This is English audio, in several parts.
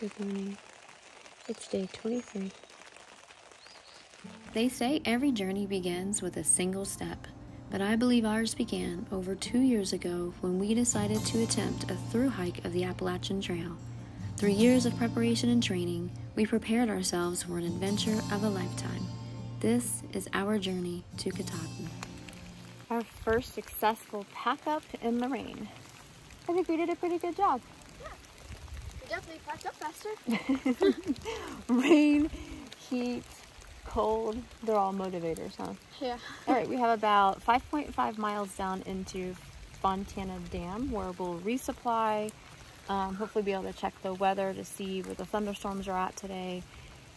Good morning. It's day 23. They say every journey begins with a single step, but I believe ours began over two years ago when we decided to attempt a through hike of the Appalachian Trail. Through years of preparation and training, we prepared ourselves for an adventure of a lifetime. This is our journey to Katahdin. Our first successful pack up in the rain. I think we did a pretty good job. Definitely packed up faster. Rain, heat, cold, they're all motivators, huh? Yeah. All right, we have about 5.5 miles down into Fontana Dam where we'll resupply, um, hopefully be able to check the weather to see where the thunderstorms are at today,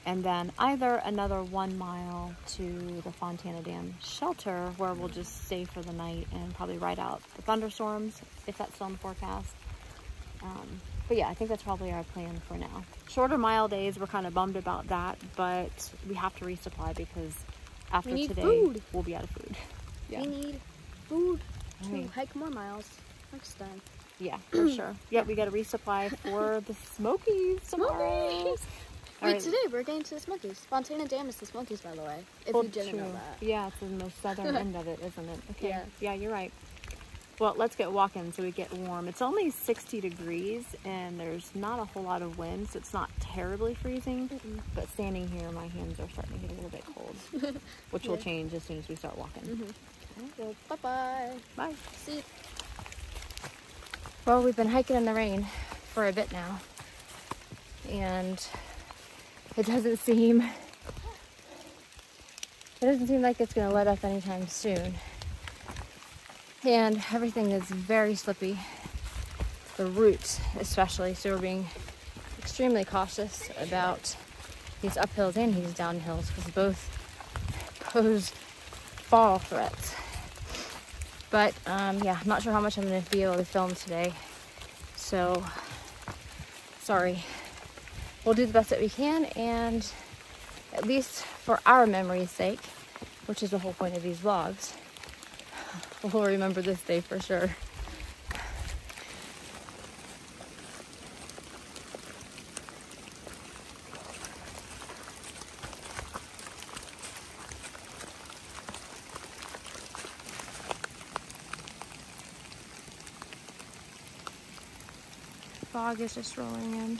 and then either another one mile to the Fontana Dam shelter where we'll just stay for the night and probably ride out the thunderstorms if that's still in the forecast. Um, but yeah, I think that's probably our plan for now. Shorter mile days, we're kind of bummed about that, but we have to resupply because after today, food. we'll be out of food. Yeah. We need food to Right. hike more miles next time. Yeah, for sure. Yeah, we got to resupply for the Smokies tomorrow. Smokies! Wait, right. today we're getting to the Smokies. Fontana Dam is the Smokies, by the way. If Well, you didn't know true. that. Yeah, it's in the southern end of it, isn't it? Okay. Yeah. Yeah, you're right. Well, let's get walking so we get warm. It's only 60 degrees and there's not a whole lot of wind, so it's not terribly freezing. But standing here, my hands are starting to get a little bit cold, which will change as soon as we start walking. So, bye bye. Bye. See you. Well, we've been hiking in the rain for a bit now, and it doesn't seem it doesn't seem like it's going to let up anytime soon. And everything is very slippy, the roots especially. So we're being extremely cautious about these uphills and these downhills because both pose fall threats. But um, yeah, I'm not sure how much I'm going to be able to film today. So sorry. We'll do the best that we can, and at least for our memory's sake, which is the whole point of these vlogs, we'll remember this day for sure. Fog is just rolling in.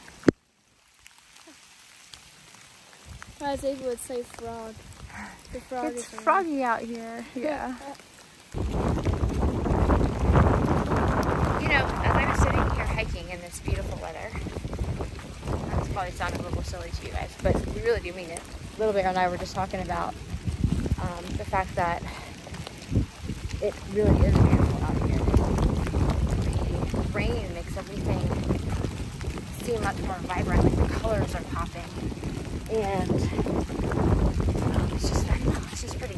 As they would say frog. The frog It's is froggy out here. Yeah. You know, as I was sitting here hiking in this beautiful weather, that's probably sounded a little silly to you guys, but we really do mean it. Little Bear and I were just talking about um, the fact that it really is beautiful out here. The rain makes everything seem much more vibrant, like the colors are popping. And um, it's just, it's just pretty.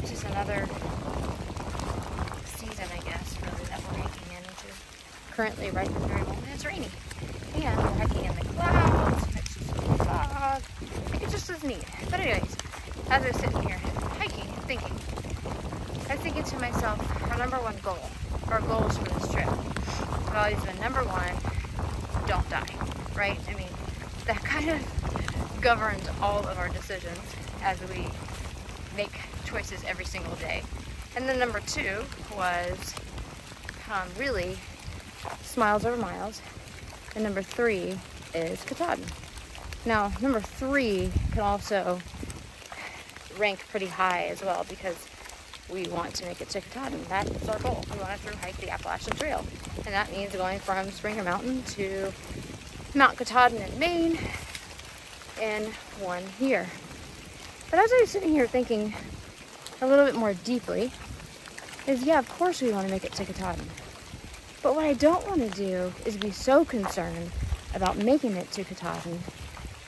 It's just another season, I guess, really, that we're hiking in, which is currently right at the very moment it's rainy. And we're hiking in the clouds, next to some fog. Just is neat. But anyways, as I was sitting here hiking thinking, I was thinking to myself, our number one goal, our goals for this trip, have always been number one, don't die, right? I mean, that kind of governs all of our decisions as we make choices every single day. And then number two was um, really smiles over miles. And number three is Katahdin. Now, number three can also rank pretty high as well because we want to make it to Katahdin. That is our goal. We want to through hike the Appalachian Trail. And that means going from Springer Mountain to Mount Katahdin in Maine in one year. But as I was sitting here thinking a little bit more deeply, is yeah, of course we want to make it to Katahdin. But what I don't want to do is be so concerned about making it to Katahdin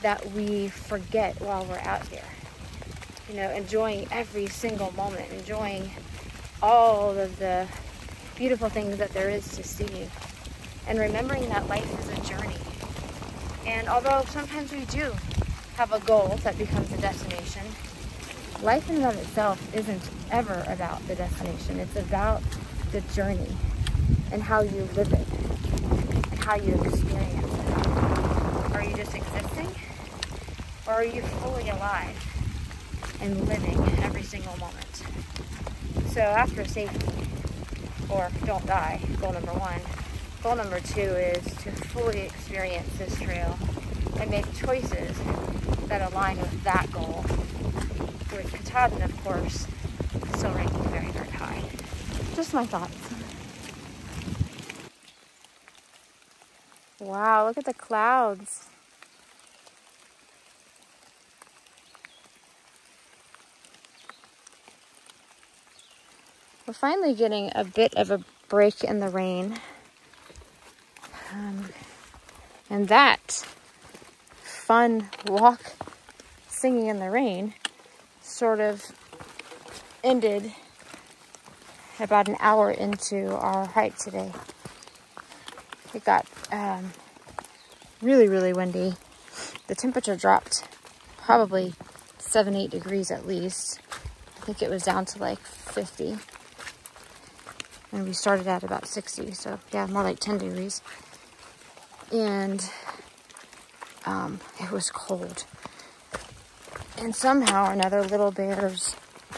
that we forget while we're out here. You know, enjoying every single moment, enjoying all of the beautiful things that there is to see, and remembering that life is a journey. And although sometimes we do have a goal that becomes a destination, life in and of itself isn't ever about the destination. It's about the journey and how you live it and how you experience it. Are you just existing? Or are you fully alive and living every single moment? So after safety, or don't die, goal number one, goal number two is to fully experience this trail and make choices that align with that goal. With Katahdin, of course, still ranking very, very high. Just my thoughts. Wow, look at the clouds. We're finally getting a bit of a break in the rain. Um, and that fun walk singing in the rain sort of ended about an hour into our hike today. It got um, really, really windy. The temperature dropped probably seven, eight degrees at least. I think it was down to like 50 and we started at about 60 so yeah more like 10 degrees. And um, it was cold. And somehow or another little bear's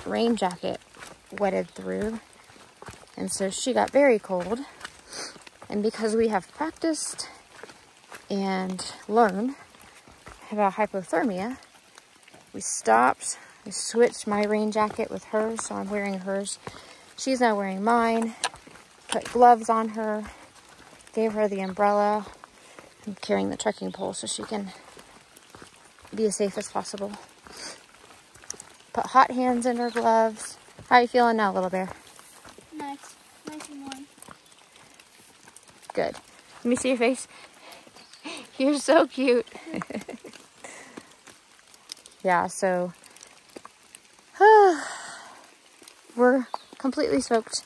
rain jacket wetted through. And so she got very cold. And because we have practiced and learned about hypothermia we stopped we switched my rain jacket with hers so i'm wearing hers She's now wearing mine. Put gloves on her. Gave her the umbrella. I'm carrying the trekking pole so she can be as safe as possible. Put hot hands in her gloves. How are you feeling now, little bear? Nice. Nice and warm. Good. Let me see your face. You're so cute. yeah, so we're completely soaked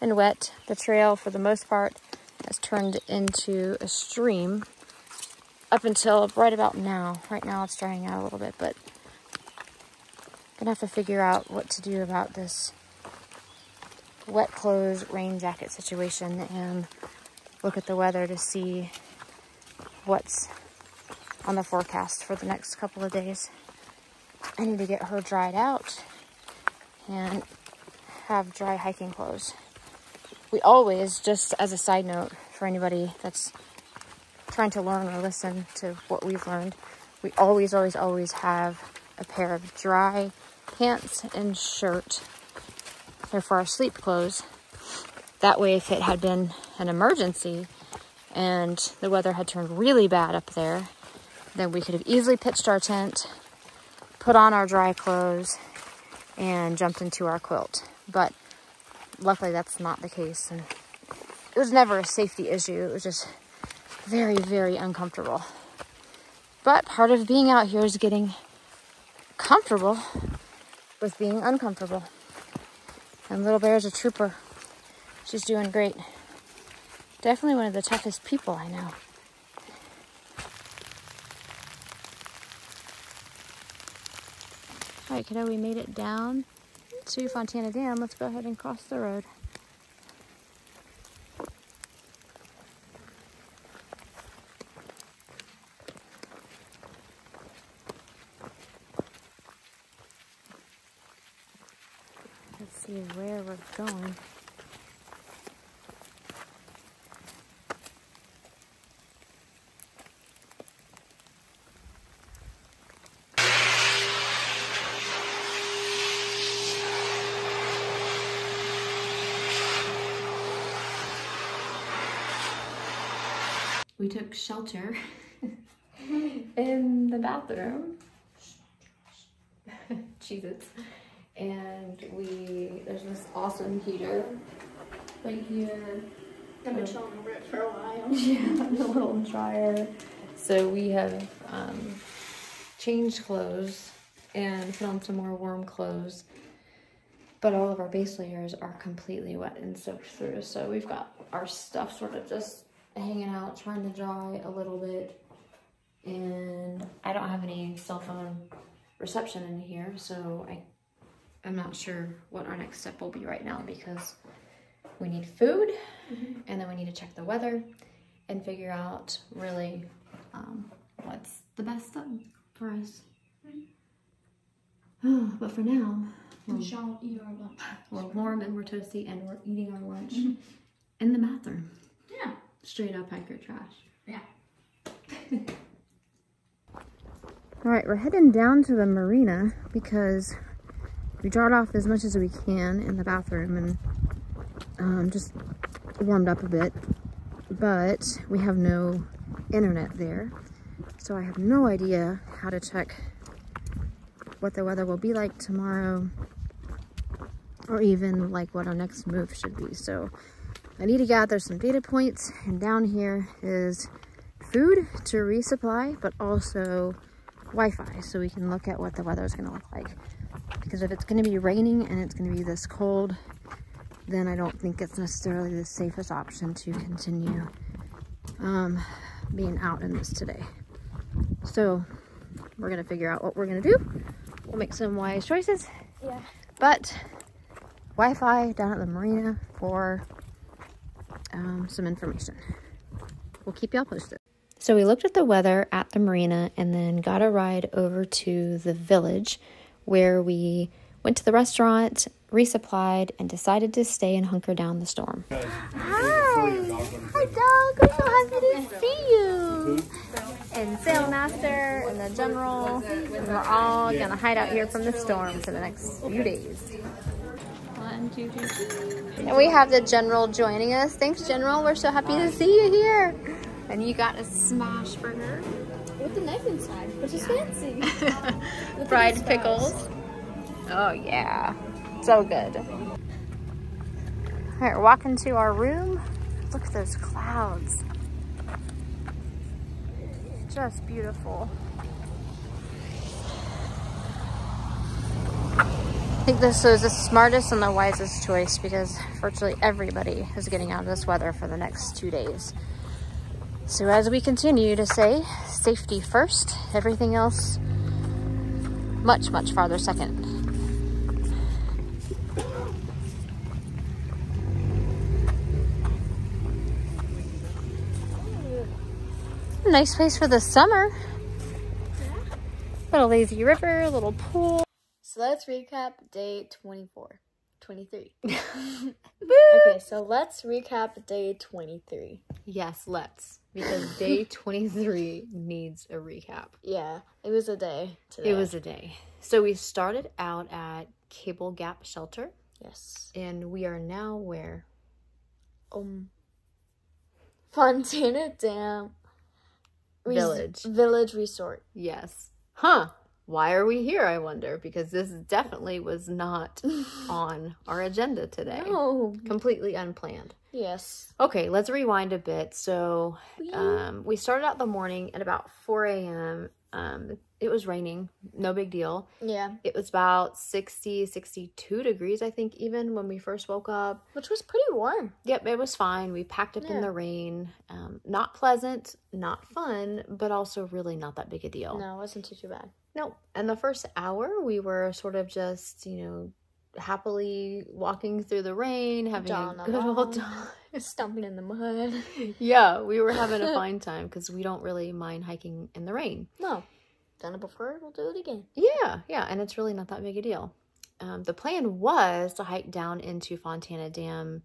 and wet. The trail, for the most part, has turned into a stream up until right about now. Right now it's drying out a little bit, but I'm gonna have to figure out what to do about this wet clothes rain jacket situation and look at the weather to see what's on the forecast for the next couple of days. I need to get her dried out and have dry hiking clothes. We always, just as a side note for anybody that's trying to learn or listen to what we've learned, we always, always, always have a pair of dry pants and shirt. They're for our sleep clothes. That way, if it had been an emergency and the weather had turned really bad up there, then we could have easily pitched our tent, put on our dry clothes, and jumped into our quilt but luckily that's not the case. And it was never a safety issue. It was just very, very uncomfortable. But part of being out here is getting comfortable with being uncomfortable. And Little Bear's a trooper. She's doing great. Definitely one of the toughest people I know. All right, kiddo, we made it down to Fontana Dam, let's go ahead and cross the road. Let's see where we're going. we took shelter in the bathroom. Jesus. And we, there's this awesome heater right here. I've been chilling over it for a while. Yeah, the little dryer. So we have um, changed clothes and put on some more warm clothes. But all of our base layers are completely wet and soaked through. So we've got our stuff sort of just hanging out, trying to dry a little bit. And I don't have any cell phone reception in here, so I, I'm not sure what our next step will be right now because we need food mm -hmm. and then we need to check the weather and figure out really um, what's the best thing for us. Oh, but for now, We shall eat our lunch. we're warm and we're toasty and we're eating our lunch in the bathroom. Yeah. Straight up hiker trash. Yeah. All right, we're heading down to the marina because we dried off as much as we can in the bathroom and um, just warmed up a bit. But we have no internet there, so I have no idea how to check what the weather will be like tomorrow or even like what our next move should be. So I need to gather some data points and down here is food to resupply, but also Wi-Fi so we can look at what the weather is going to look like. Because if it's going to be raining and it's going to be this cold, then I don't think it's necessarily the safest option to continue um, being out in this today. So we're going to figure out what we're going to do. We'll make some wise choices. Yeah. But Wi-Fi down at the marina for um, some information. We'll keep y'all posted. So we looked at the weather at the marina and then got a ride over to the village where we went to the restaurant, resupplied, and decided to stay and hunker down the storm. Hi! Hi, dog! We're so happy to see you! And Sailmaster and the General, and we're all gonna hide out here from the storm for the next few days. One, two, two, two. And we have the General joining us. Thanks, General. We're so happy to see you here. And you got a smash burger, With the knife inside, which is fancy. Fried pickles. Oh, yeah. So good. All right, we're walking to our room. Look at those clouds. Just beautiful. I think this was the smartest and the wisest choice because virtually everybody is getting out of this weather for the next two days. So as we continue to say, safety first, everything else much, much farther second. Nice place for the summer. Little lazy river, little pool. Let's recap day 24. 23. Okay, so let's recap day 23. Yes, let's. Because day 23 needs a recap. Yeah, it was a day today. It was a day. So we started out at Cable Gap Shelter, Yes. and we are now where? Um, Fontana Dam Res- Village. Village Resort. Yes. Huh. Why are we here, I wonder? Because this definitely was not on our agenda today. Oh, Completely unplanned. yes. Okay, let's rewind a bit. So, um, we started out the morning at about 4 a.m. Um, it was raining, no big deal. Yeah, It was about 60, 62 degrees, I think, even when we first woke up. which was pretty warm. Yep, it was fine. We packed up in the rain. Um, not pleasant, not fun, but also really not that big a deal. No, it wasn't too, too bad. No. And the first hour, we were sort of just, you know, happily walking through the rain, having a good old time. Stomping in the mud. yeah, we were having a fine time because we don't really mind hiking in the rain. No, done it before. We'll do it again. Yeah, yeah, and it's really not that big a deal. Um, the plan was to hike down into Fontana Dam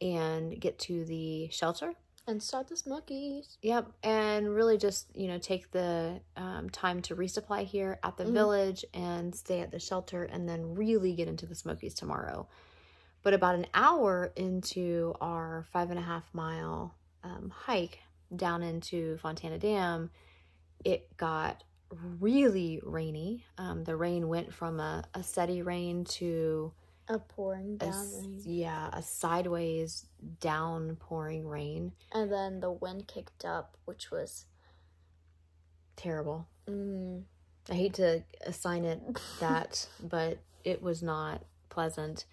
and get to the shelter. And start the Smokies. Yep, and really just you know take the um, time to resupply here at the village and stay at the shelter, and then really get into the Smokies tomorrow. But about an hour into our five and a half mile um, hike down into Fontana Dam, it got really rainy. Um, the rain went from a, a steady rain to A pouring down s- rain. yeah a sideways downpouring rain. And then the wind kicked up, which was. Terrible. Mm, I hate to assign it that, but it was not pleasant.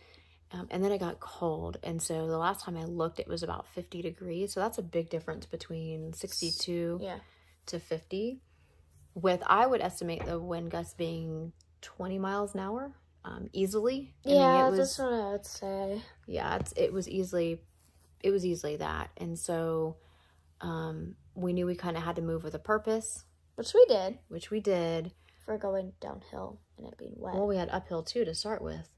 Um, and then it got cold. And so the last time I looked, it was about 50 degrees. So that's a big difference between 62 yeah. to 50. With, I would estimate the wind gusts being 20 miles an hour um, easily. I mean, Yeah, it was, that's what I would say. yeah, it's, it was easily, it was easily that. And so um, we knew we kind of had to move with a purpose. Which we did which we did. for going downhill and it being wet. Well, we had uphill too to start with.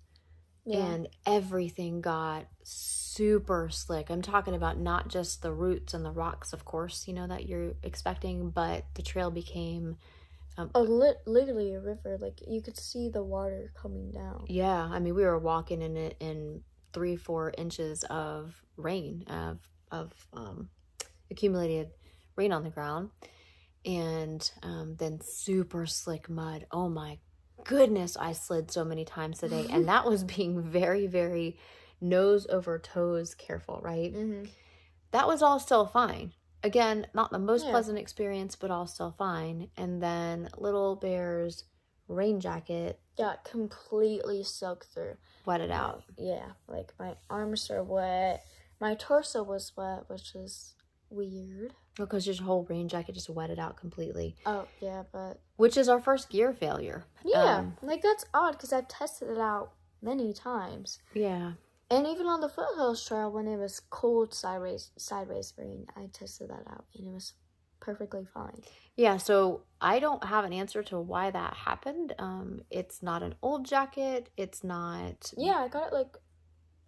yeah. and everything got super slick. I'm talking about not just the roots and the rocks, of course, you know, that you're expecting, but the trail became, oh, li- literally a river. Like you could see the water coming down. yeah, I mean, we were walking in it in three, four inches of rain, of, of um, accumulated rain on the ground, and um, then super slick mud. Oh my goodness, I slid so many times today, and that was being very, very nose over toes careful, right? Mm-hmm. that was all still fine. Again, not the most Yeah. pleasant experience, but all still fine. And then Little Bear's rain jacket Got completely soaked through. wetted out. Yeah, like my arms are wet. My torso was wet, which is weird. Because your whole rain jacket just wetted out completely, Oh yeah, but which is our first gear failure. yeah, Um, like that's odd because I've tested it out many times, yeah. And even on the foothills trail when it was cold sideways sideways rain, I tested that out and it was perfectly fine. Yeah, so I don't have an answer to why that happened. Um, it's not an old jacket. It's not. Yeah, I got it like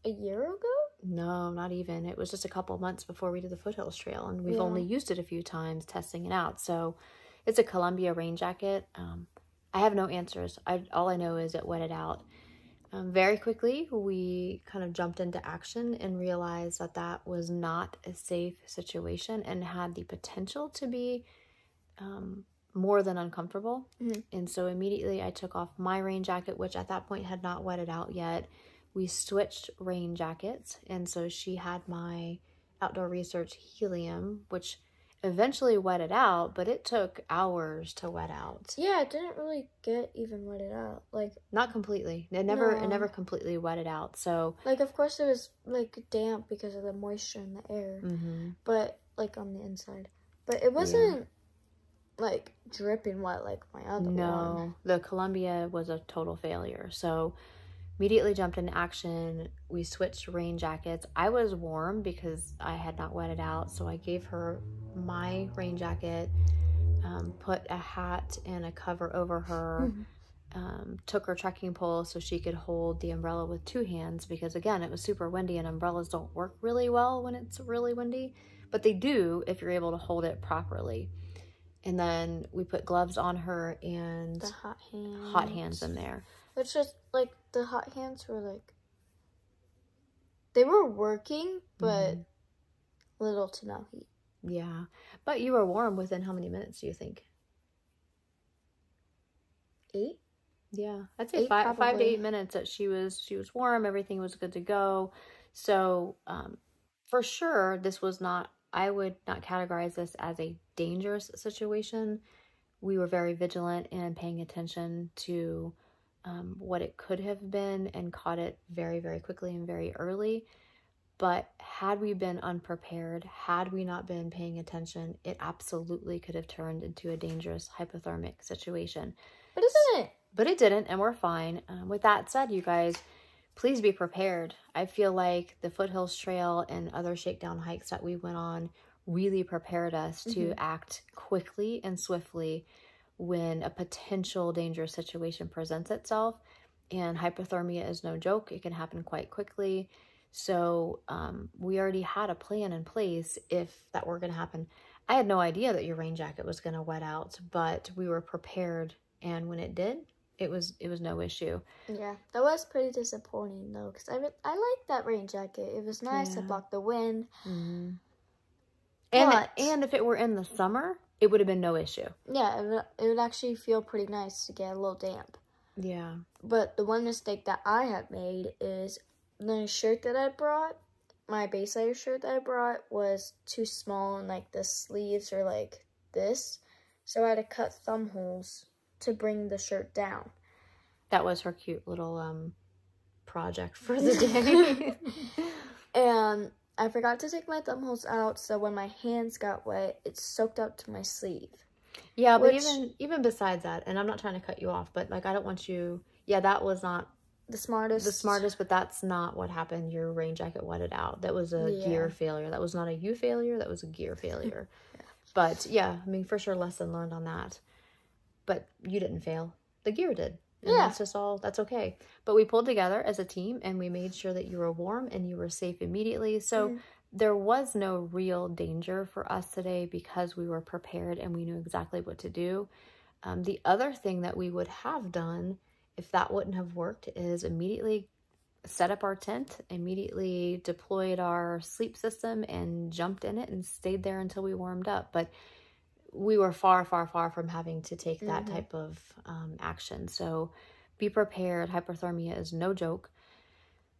a year ago. No, not even. It was just a couple months before we did the foothills trail, and we've Yeah. only used it a few times testing it out. So it's a Columbia rain jacket. Um, I have no answers. I all I know is it wetted out. Um, very quickly, we kind of jumped into action and realized that that was not a safe situation and had the potential to be um, more than uncomfortable. Mhm. And so immediately I took off my rain jacket, which at that point had not wetted out yet. We switched rain jackets. And so she had my outdoor research helium, which eventually wetted out, but it took hours to wet out. Yeah, it didn't really get even wetted out. Like, Not completely. It never it never completely wetted out. So like of course it was like damp because of the moisture in the air, mhm. but like on the inside. But it wasn't like dripping wet like my other one. No, the Columbia was a total failure. So immediately jumped into action. We switched rain jackets. I was warm because I had not wetted out, so I gave her my rain jacket, um, put a hat and a cover over her. Um, took her trekking pole so she could hold the umbrella with two hands because again it was super windy and umbrellas don't work really well when it's really windy but they do if you're able to hold it properly and then we put gloves on her and hot hands. hot hands in there Which just like the hot hands were like they were working, but Mhm. little to no heat. yeah but you were warm within how many minutes do you think Eight? Yeah, I'd say Eight, five, five to eight minutes that she was she was warm. Everything was good to go. So um, for sure, this was not. I would not categorize this as a dangerous situation. We were very vigilant and paying attention to um, what it could have been and caught it very very quickly and very early. But had we been unprepared, had we not been paying attention, it absolutely could have turned into a dangerous hypothermic situation But isn't it? but it didn't and we're fine um, with that said you guys please be prepared i feel like the foothills trail and other shakedown hikes that we went on really prepared us to Mhm. act quickly and swiftly when a potential dangerous situation presents itself and hypothermia is no joke it can happen quite quickly so um, we already had a plan in place if that were going to happen i had no idea that your rain jacket was going to wet out but we were prepared and when it did it was it was no issue Yeah, that was pretty disappointing though, because I I liked that rain jacket. It was nice. Yeah. It blocked the wind. and But- and if it were in the summer it would have been no issue Yeah, it would, it would actually feel pretty nice to get a little damp. yeah But the one mistake that I had made is the shirt that I brought, my base layer shirt that I brought was too small and like the sleeves are like this. So I had to cut thumb holes to bring the shirt down. that was her cute little um project for the day And I forgot to take my thumb holes out, so when my hands got wet, it soaked up to my sleeve. yeah but Which- even even besides that and i'm not trying to cut you off but like i don't want you yeah that was not The smartest. the smartest but that's not what happened your rain jacket wetted out that was a Yeah. gear failure that was not a you failure that was a gear failure But yeah, I mean, for sure, lesson learned on that. But you didn't fail. The gear did. And Yeah. that's just all, that's okay. But we pulled together as a team and we made sure that you were warm and you were safe immediately. So Mhm. there was no real danger for us today because we were prepared and we knew exactly what to do. Um, the other thing that we would have done if that wouldn't have worked is immediately set up our tent, immediately deployed our sleep system and jumped in it and stayed there until we warmed up. But we were far, far, far from having to take that Mhm. type of um, action. So be prepared. Hypothermia is no joke.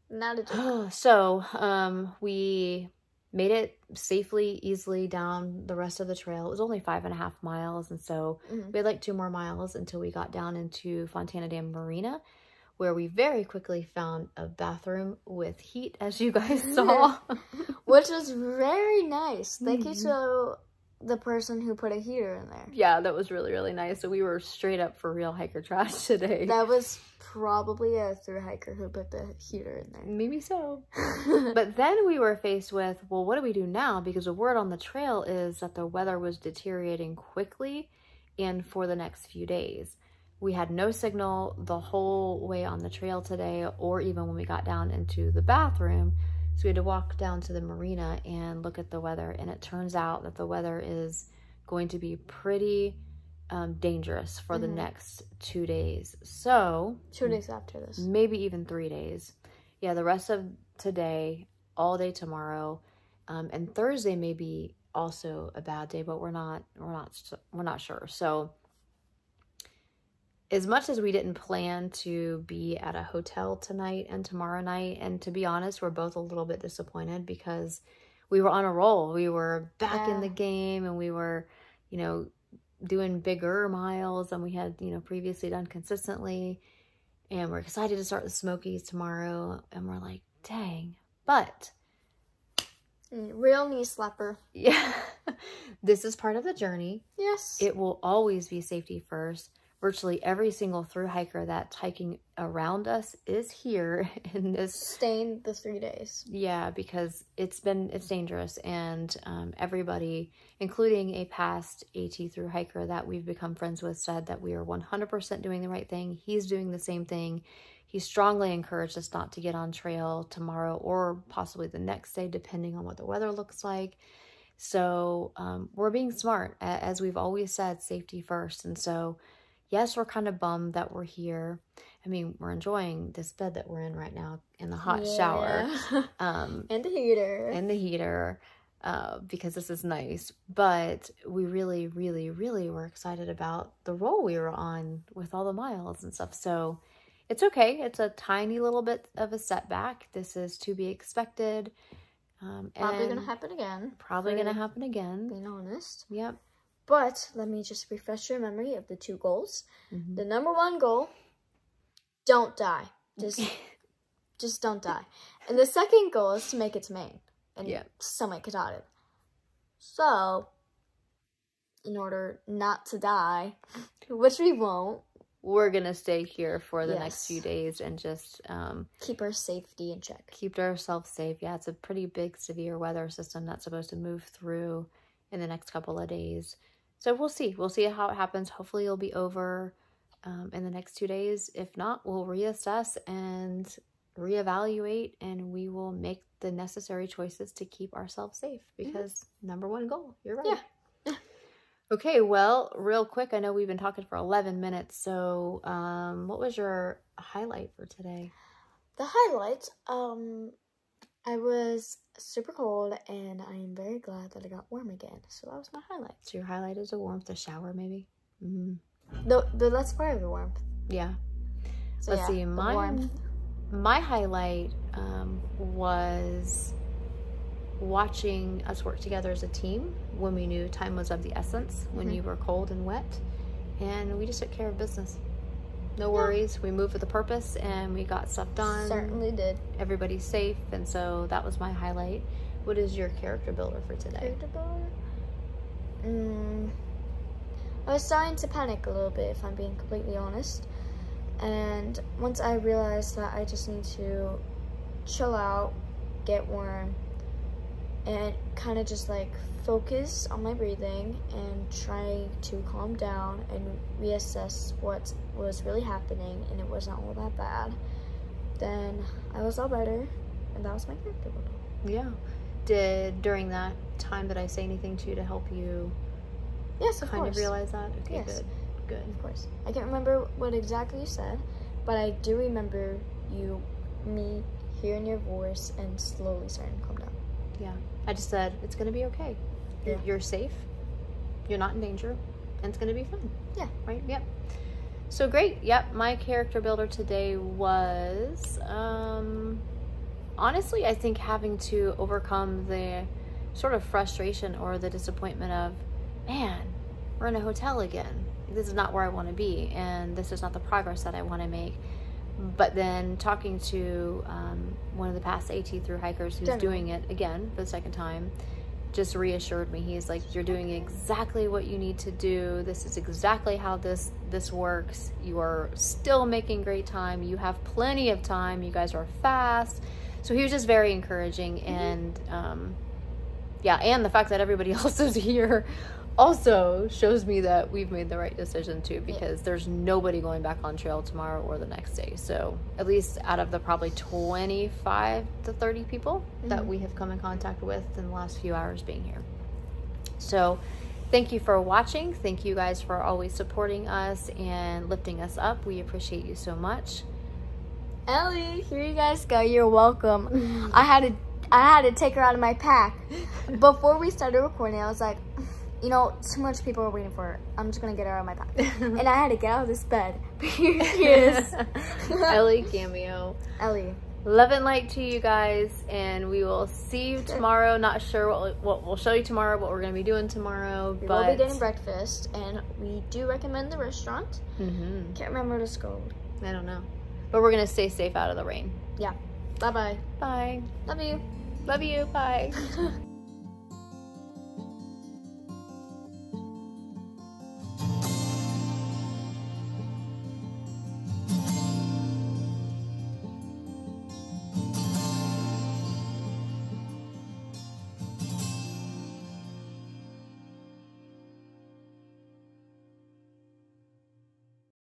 Not a joke. so um, we made it safely, easily down the rest of the trail. It was only five and a half miles. And so Mhm. we had like two more miles until we got down into Fontana Dam Marina, where we very quickly found a bathroom with heat, as you guys saw. Which was very nice. Thank you Mhm. to the person who put a heater in there. yeah, that was really, really nice. So we were straight up for real hiker trash today. That was probably a through hiker who put the heater in there. Maybe so. But then we were faced with, well, what do we do now? Because the word on the trail is that the weather was deteriorating quickly and for the next few days. We had no signal the whole way on the trail today, or even when we got down into the bathroom. So we had to walk down to the marina and look at the weather. And it turns out that the weather is going to be pretty um, dangerous for the Mhm. next two days. So Two days after this. maybe even three days. Yeah, the rest of today, all day tomorrow, um, and Thursday may be also a bad day, but we're not we're not we're not sure. So, as much as we didn't plan to be at a hotel tonight and tomorrow night, and to be honest, we're both a little bit disappointed because we were on a roll. We were back in the game, and we were, you know, doing bigger miles than we had, you know, previously done consistently and we're excited to start the Smokies tomorrow. And we're like, dang. But Mm, Real knee slapper. yeah, this is part of the journey. Yes. It will always be safety first. Virtually every single through hiker that's hiking around us is here in this. Staying the three days. Yeah, because it's been it's dangerous, and um, everybody, including a past AT through hiker that we've become friends with, said that we are 100% doing the right thing. He's doing the same thing. He strongly encouraged us not to get on trail tomorrow or possibly the next day, depending on what the weather looks like. So um, we're being smart, as we've always said, safety first. And so, yes, we're kind of bummed that we're here. I mean, we're enjoying this bed that we're in right now in the hot shower Yeah. um, and the heater. and the heater uh, because this is nice. But we really, really, really were excited about the roll we were on with all the miles and stuff. So it's okay. It's a tiny little bit of a setback. This is to be expected. Um, Probably and gonna happen again. Probably gonna happen again. Being honest. Yep. But let me just refresh your memory of the two goals. Mhm. The number one goal, don't die. Just just don't die. And the second goal is to make it to Maine and Yeah. somewhat Katahdin. So, in order not to die, which we won't, We're gonna stay here for the next few days and just um, keep our safety in check. keep ourselves safe. Yeah, it's a pretty big severe weather system that's supposed to move through in the next couple of days. So we'll see. We'll see how it happens. Hopefully it'll be over um, in the next two days. If not, we'll reassess and reevaluate and we will make the necessary choices to keep ourselves safe because number one goal. You're right. Yeah. Okay, well, real quick, I know we've been talking for 11 minutes. So, um, what was your highlight for today? The highlight, um, I was super cold and I am very glad that I got warm again. So that was my highlight. So, your highlight is a warmth, a shower, maybe? hmm The, the that's part of the warmth. Yeah. So Let's yeah, see, my, warmth. My highlight um, was watching us work together as a team when we knew time was of the essence, when Mhm. you were cold and wet. And we just took care of business. No worries. We moved with a purpose and we got stuff done. Certainly did. Everybody's safe. And so that was my highlight. What is your character builder for today? Character builder? Mm, I was starting to panic a little bit, if I'm being completely honest. And once I realized that I just need to chill out, get warm, and kind of just like focus on my breathing and try to calm down and reassess what was really happening and it wasn't all that bad, then I was all better and that was my character builder. Yeah. Did during that time did I say anything to you to help you Yes, of kind course. of realize that? Okay, Yes. good. Good. Of course. I can't remember what exactly you said, but I do remember you, me hearing your voice and slowly starting to calm down. Yeah. I just said it's gonna be okay. You're, Yeah. you're safe. You're not in danger, and it's gonna be fun. Yeah. Right. Yep. So great. Yep. My character builder today was, um, honestly, I think having to overcome the sort of frustration or the disappointment of, man, we're in a hotel again. This is not where I want to be, and this is not the progress that I want to make. But then talking to um, one of the past AT through hikers who's doing it again for the second time, just reassured me. He's like, "You're doing exactly what you need to do. This is exactly how this this works. You are still making great time. You have plenty of time. You guys are fast." So he was just very encouraging, and um, yeah, and the fact that everybody else is here also shows me that we've made the right decision too because there's nobody going back on trail tomorrow or the next day so at least out of the probably 25 to 30 people that mm-hmm. we have come in contact with in the last few hours being here so thank you for watching thank you guys for always supporting us and lifting us up we appreciate you so much Ellie, here you guys go. You're welcome. I had to I had to take her out of my pack. Before we started recording, I was like, you know, too much people are waiting for her. I'm just gonna get her out of my pack. and I had to get out of this bed. Is. ellie cameo Ellie. love and light to you guys and we will see you tomorrow not sure what, what we'll show you tomorrow what we're going to be doing tomorrow We but will be getting breakfast and we do recommend the restaurant. Mhm. Can't remember what it's called. i don't know but we're going to stay safe out of the rain Yeah. Bye bye. bye Love you. love you bye